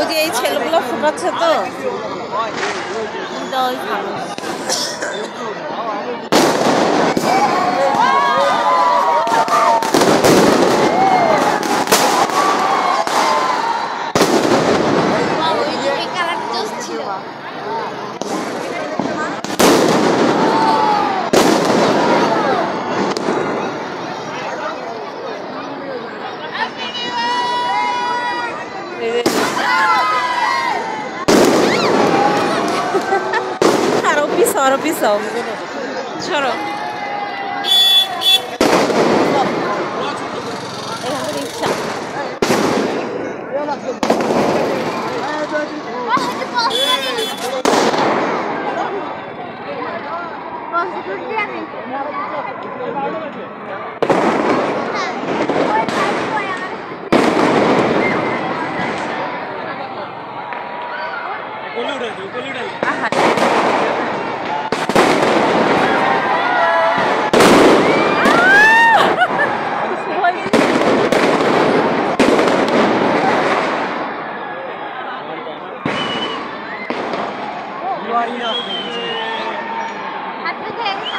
ওই যে এই ছেলেগুলো ফুটাচ্ছে তো? 있어. 음. 철어.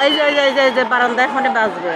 এই যে এই যে এই যে এই বারান্দা এখানে বাজবে।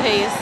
Reis. Assim.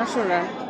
那是人。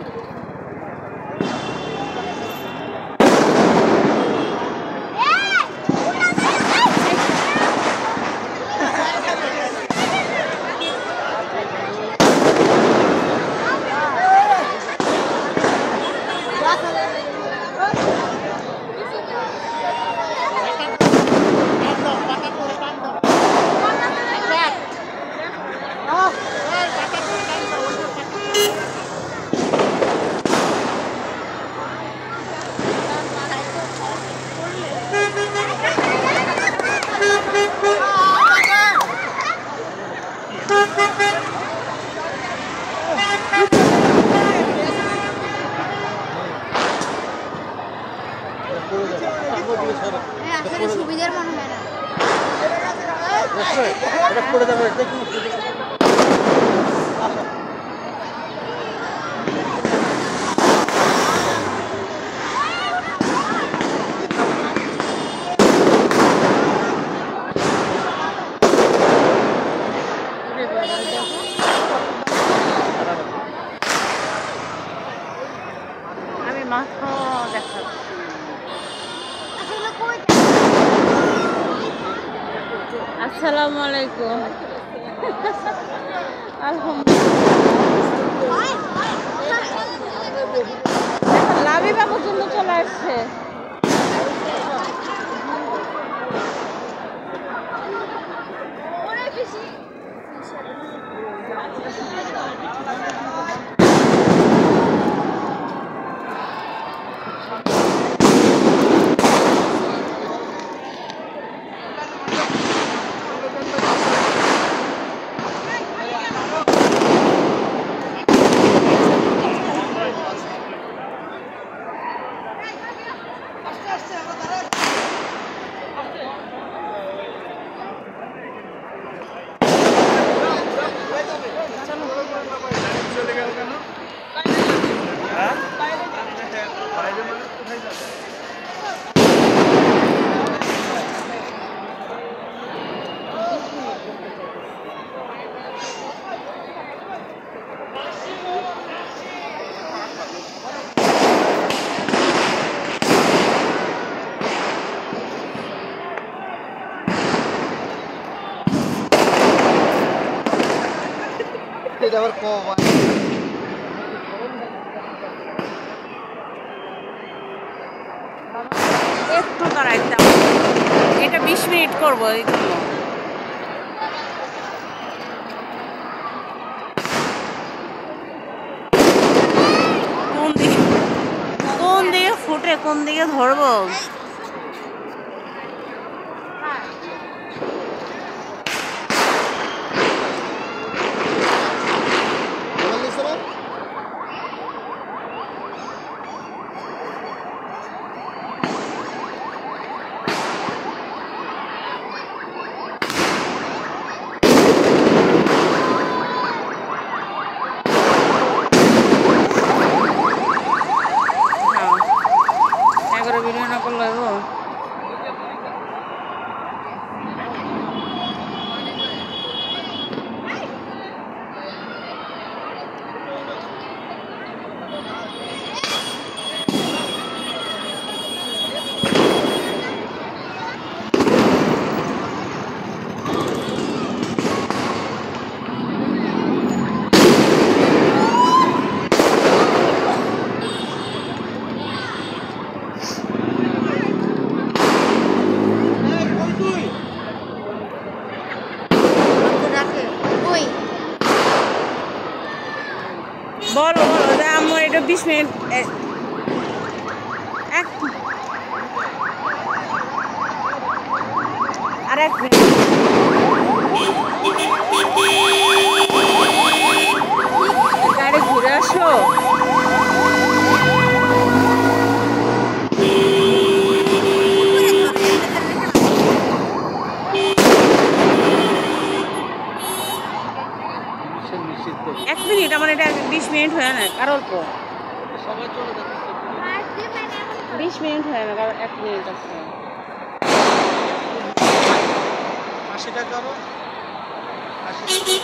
Tidak haber কোন দিকে ধরবো? Con? বলো যে আমার এটা বিশ মিনিট এক আর এক মিনিট। গাড়ি ঘুরে আসো। এক মিনিট হয়ে না কারোর অল্প। বিশ মিনিট হয়ে না কারোর এক মিনিট আছে। আশি টাকা আশি আশি